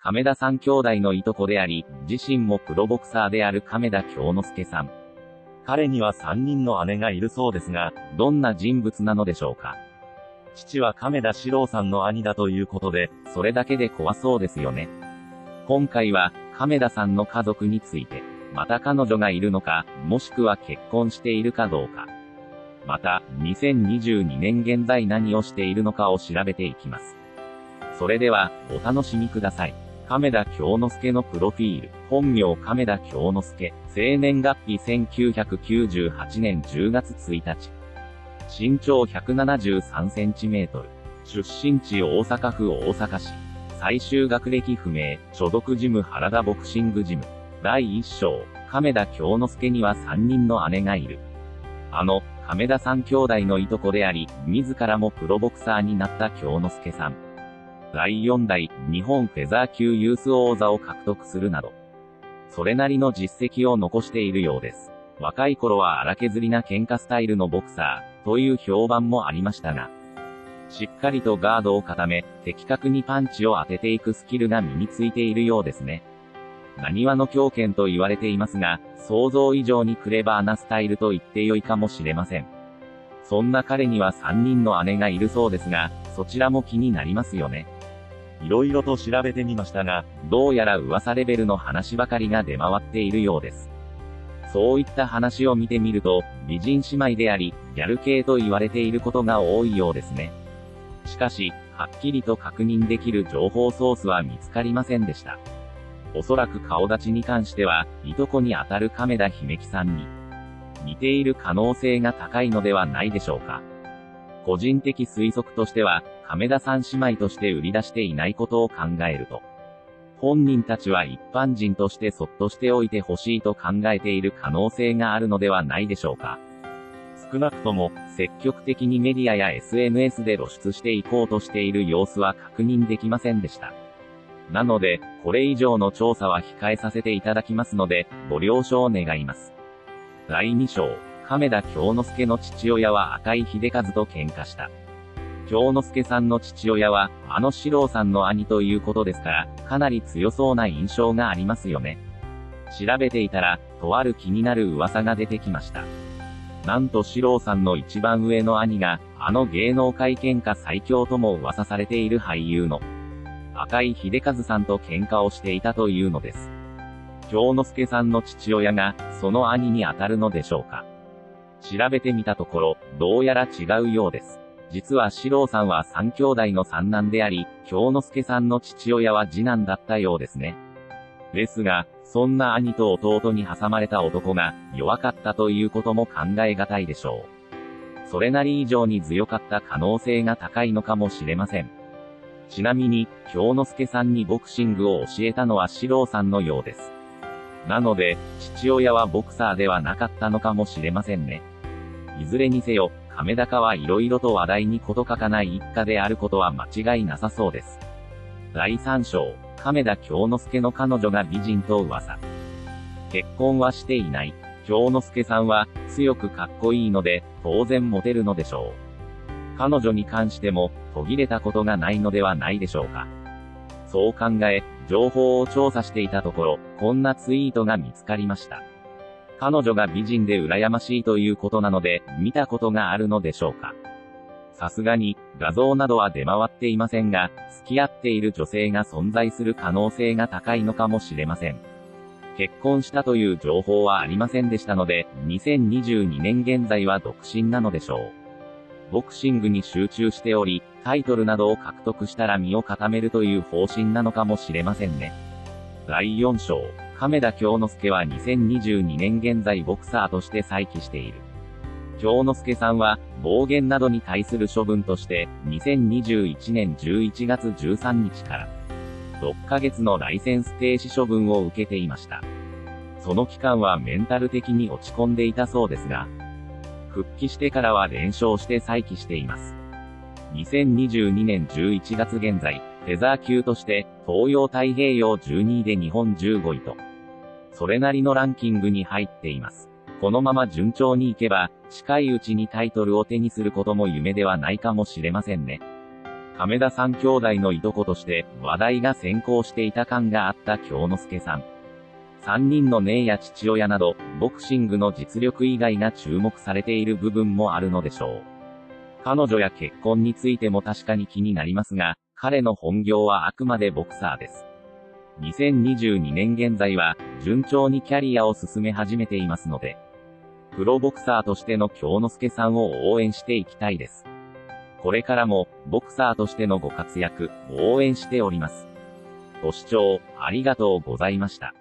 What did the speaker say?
亀田三兄弟のいとこであり、自身もプロボクサーである亀田京之介さん。彼には3人の姉がいるそうですが、どんな人物なのでしょうか。父は亀田史郎さんの兄だということで、それだけで怖そうですよね。今回は、亀田さんの家族について、また彼女がいるのか、もしくは結婚しているかどうか。また、2022年現在何をしているのかを調べていきます。それでは、お楽しみください。亀田京之助のプロフィール。本名亀田京之助。生年月日1998年10月1日。身長173センチメートル。出身地大阪府大阪市。最終学歴不明。所属ジム原田ボクシングジム。第一章。亀田京之助には3人の姉がいる。あの、亀田三兄弟のいとこであり、自らもプロボクサーになった京之助さん。第4代日本フェザー級ユース王座を獲得するなど、それなりの実績を残しているようです。若い頃は荒削りな喧嘩スタイルのボクサー、という評判もありましたが、しっかりとガードを固め、的確にパンチを当てていくスキルが身についているようですね。何話の狂犬と言われていますが、想像以上にクレバーなスタイルと言ってよいかもしれません。そんな彼には3人の姉がいるそうですが、そちらも気になりますよね。色々と調べてみましたが、どうやら噂レベルの話ばかりが出回っているようです。そういった話を見てみると、美人姉妹であり、ギャル系と言われていることが多いようですね。しかし、はっきりと確認できる情報ソースは見つかりませんでした。おそらく顔立ちに関しては、いとこにあたる亀田姫樹さんに、似ている可能性が高いのではないでしょうか。個人的推測としては、亀田さん姉妹として売り出していないことを考えると、本人たちは一般人としてそっとしておいてほしいと考えている可能性があるのではないでしょうか。少なくとも、積極的にメディアや SNS で露出していこうとしている様子は確認できませんでした。なので、これ以上の調査は控えさせていただきますので、ご了承願います。第2章、亀田京之助の父親は赤井秀和と喧嘩した。京之助さんの父親は、あの四郎さんの兄ということですから、かなり強そうな印象がありますよね。調べていたら、とある気になる噂が出てきました。なんと四郎さんの一番上の兄が、あの芸能界喧嘩最強とも噂されている俳優の、赤井秀和さんと喧嘩をしていたというのです。京之助さんの父親が、その兄に当たるのでしょうか。調べてみたところ、どうやら違うようです。実は四郎さんは三兄弟の三男であり、京之助さんの父親は次男だったようですね。ですが、そんな兄と弟に挟まれた男が弱かったということも考えがたいでしょう。それなり以上に強かった可能性が高いのかもしれません。ちなみに、京之助さんにボクシングを教えたのは四郎さんのようです。なので、父親はボクサーではなかったのかもしれませんね。いずれにせよ、亀高は色々と話題に事欠かない一家であることは間違いなさそうです。第3章、亀田京之助の彼女が美人と噂。結婚はしていない。京之助さんは、強くかっこいいので、当然モテるのでしょう。彼女に関しても、途切れたことがないのではないでしょうか。そう考え、情報を調査していたところ、こんなツイートが見つかりました。彼女が美人で羨ましいということなので、見たことがあるのでしょうか。さすがに、画像などは出回っていませんが、付き合っている女性が存在する可能性が高いのかもしれません。結婚したという情報はありませんでしたので、2022年現在は独身なのでしょう。ボクシングに集中しており、タイトルなどを獲得したら身を固めるという方針なのかもしれませんね。第4章。亀田京之助は2022年現在ボクサーとして再起している。京之助さんは、暴言などに対する処分として、2021年11月13日から、6ヶ月のライセンス停止処分を受けていました。その期間はメンタル的に落ち込んでいたそうですが、復帰してからは連勝して再起しています。2022年11月現在、フェザー級として、東洋太平洋12位で日本15位と、それなりのランキングに入っています。このまま順調にいけば、近いうちにタイトルを手にすることも夢ではないかもしれませんね。亀田三兄弟のいとことして話題が先行していた感があった京之助さん。三人の姉や父親など、ボクシングの実力以外が注目されている部分もあるのでしょう。彼女や結婚についても確かに気になりますが、彼の本業はあくまでボクサーです。2022年現在は、順調にキャリアを進め始めていますので、プロボクサーとしての京之助さんを応援していきたいです。これからも、ボクサーとしてのご活躍、応援しております。ご視聴、ありがとうございました。